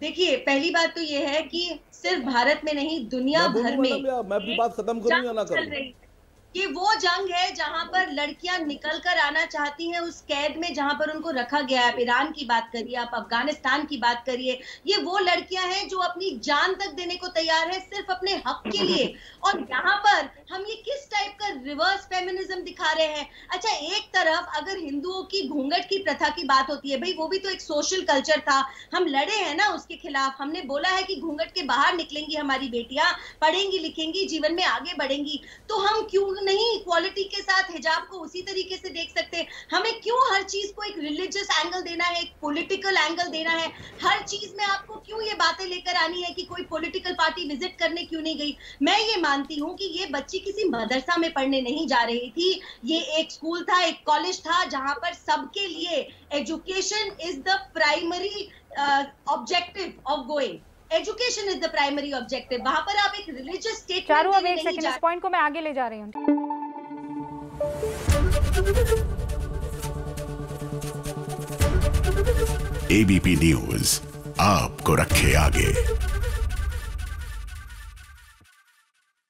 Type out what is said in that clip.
देखिए पहली बात तो ये है कि सिर्फ़ भारत में नहीं दुनिया भर में मैं अपनी बात खत्म करूँ या ना करूँ? ये वो जंग है जहाँ पर लड़कियाँ निकल कर आना चाहती हैं उस कैद में जहाँ पर उनको रखा गया है। आप ईरान की बात करिए, आप अफ़गानिस्तान की बात करिए, ये वो लड़कियाँ हैं जो अपनी जान तक देने को तैयार है सिर्फ़ अपने हक के लिए। और यहाँ पर हम ये किस टाइप का रिवर्स फेमिनिज्म दिखा रहे हैं? अच्छा एक तरफ़ अगर हिंदुओं की घूंघट की प्रथा की बात होती है, भाई वो भी तो एक सोशल कल्चर था। हम लड़े हैं ना उसके खिलाफ। हमने बोला है कि घूंघट के बाहर निकलेंगी हमारी बेटियाँ, पढ़ेंगी, लिखेंगी, जीवन में आगे बढ़ेंगी। तो हम क्यों नहीं? इक्वालिटी के साथ हिजाब को उसी तरीके से देख सकते हमें क्यों हर चीज़ को एक रिलीजियस एंगल देना है, एक पॉलिटिकल एंगल देना है? हर चीज़ में आपको क्यों ये बातें लेकर आनी है कि कोई पॉलिटिकल पार्टी विज़िट करने क्यों नहीं गई? मैं ये मानती हूँ कि ये बच्ची किसी मदरसा में पढ़ने नहीं जा रही थी। ये एक स्कूल था, एक कॉलेज था, जहाँ पर सबके लिए education is the primary objective of going education is the primary objective वहाँ पर आप एक रिलीजियस स्टेट चारों अब एक सेकंड इस पॉइंट को मैं आगे ले जा रही हूँ। एबीपी न्यूज़ आपको रखे आगे।